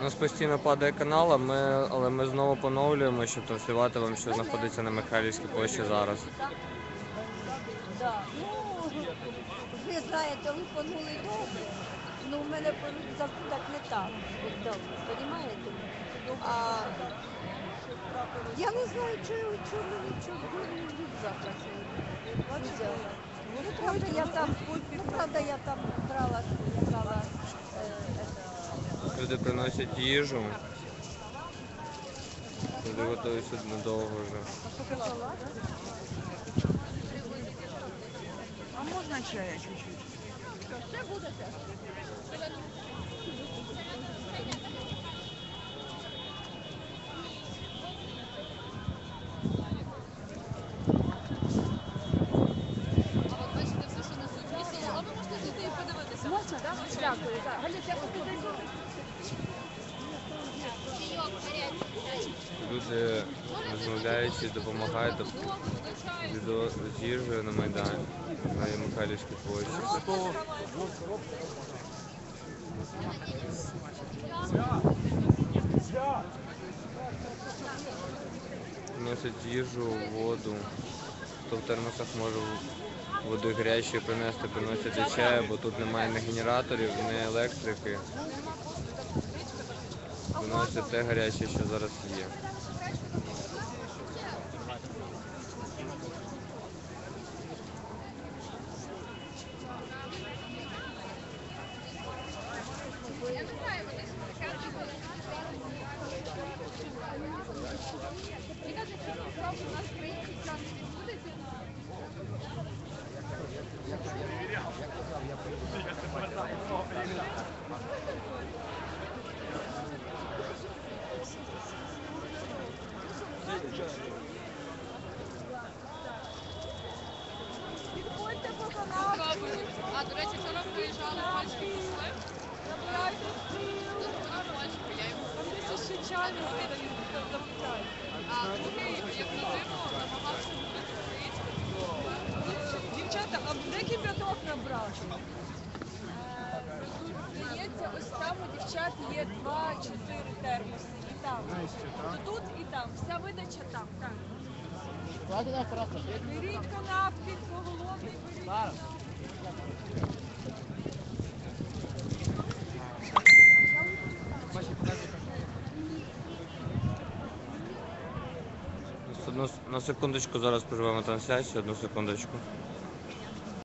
У нас постійно падає канал, ми, але ми знову поновлюємо, щоб транслювати вам, що знаходиться на Михайлівській площі зараз. Да. Ну, ви знаєте, лупанули добре. Ну, в мене так, не так. От? А я не знаю, чого чого мені чого рюкзака сьогодні. Ну, правда, я там, брала, Люди приносять їжу. Люди готуються надовго вже. А можно чая чуть-чуть? Все, що несуть. А ви можете зайти і подивитися. Можна, так? Дякую. так. Галюсь, я гарячий. Люди розмовляючи, допомагають доп- відео з їжею на Майдані на Михайлівській площі. Приносять їжу, воду. Хто в термосах може води гарячої принести, приносять і чаю, бо тут немає ні генераторів, ні електрики. Приносять те гаряче, що зараз є. А, до речі, вчора приїжджали польські посли. Вона польська, я йому А другий, як дитину, намагався говорити українською. Дівчата, а де кипяток набрати? Здається, ось там у дівчат є два-чотири термоси. Там. То тут і там. Вся видача там. Так. Беріть канапки, поголовний беріть. Одну, на секундочку зараз проживаємо трансляцію, одну секундочку.